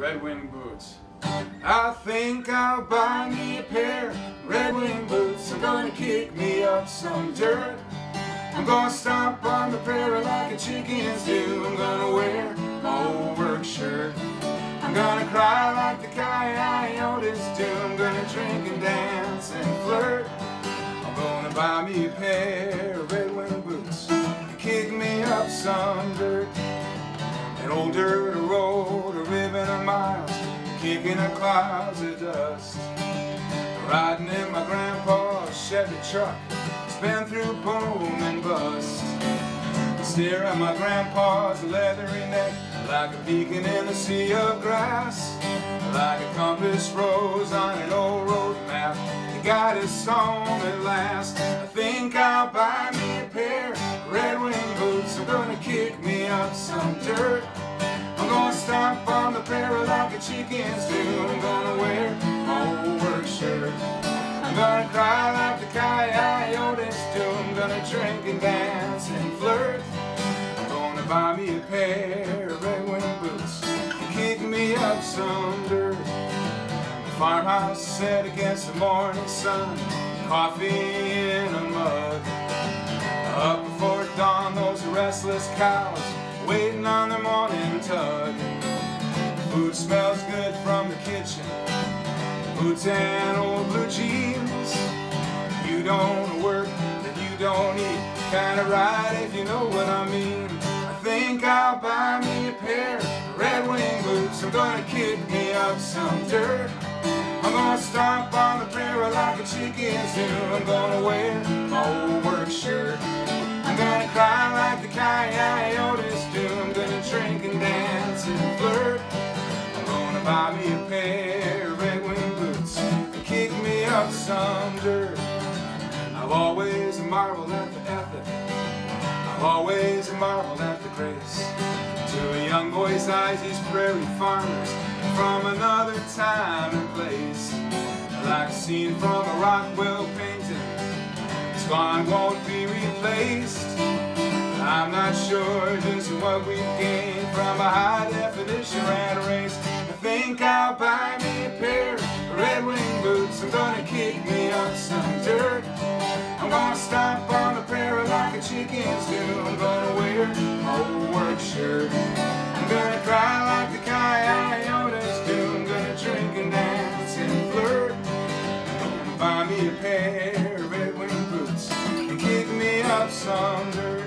Red Wing boots. I think I'll buy me a pair of Red Wing boots. I'm gonna kick me up some dirt. I'm gonna stomp on the prairie like a chickens do. I'm gonna wear my old work shirt. I'm gonna cry like the coyotes do. I'm gonna drink and dance and flirt. I'm gonna buy me a pair of Red Wing boots and kick me up some dirt. An old dirt kicking up clouds of dust. Riding in my grandpa's Chevy truck, spin through boom and bust. Stare at my grandpa's leathery neck, like a beacon in a sea of grass. Like a compass rose on an old road map, he got his song at last. I think I'll buy me a pair of red wing boots, I'm gonna kick me up some dirt. Chickens do. I'm gonna wear old work shirt. I'm gonna cry like the coyotes do. I'm gonna drink and dance and flirt. I'm gonna buy me a pair of red wing boots and kick me up some dirt. The farmhouse set against the morning sun, coffee in a mug. Up before dawn, those restless cows waiting on their morning tug. Food smells good from the kitchen, boots and old blue jeans. You don't work, then you don't eat. Kinda right if you know what I mean. I think I'll buy me a pair of red wing boots. I'm gonna kick me up some dirt. I'm gonna stomp on the prairie like a chicken do. I'm gonna wear my old pair of boots and kick me up some dirt. I've always marveled at the ethic. I've always marveled at the grace. To a young boy's eyes, these prairie farmers from another time and place. Like a scene from a Rockwell painting, it's gone, won't be replaced. I'm not sure just what we've gained from a high definition rat race. I'll buy me a pair of Red Wing boots. I'm gonna kick me up some dirt. I'm gonna stomp on a pair like the chickens do. I'm gonna wear my old work shirt. I'm gonna cry like the coyotes do. I'm gonna drink and dance and flirt. I'm gonna buy me a pair of Red Wing boots and kick me up some dirt.